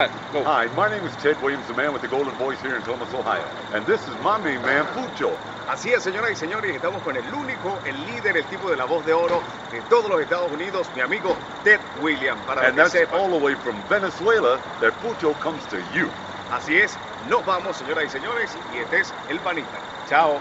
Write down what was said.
Hi, my name is Ted Williams, the man with the golden voice here in Columbus, Ohio. And this is my main man, Pucho. Así es, señoras y señores, estamos con el único, el líder, el tipo de la voz de oro de todos los Estados Unidos, mi amigo Ted Williams. Para And que that's all the way from Venezuela that Pucho comes to you. Así es, nos vamos, señoras y señores, y este es el panita. Chao.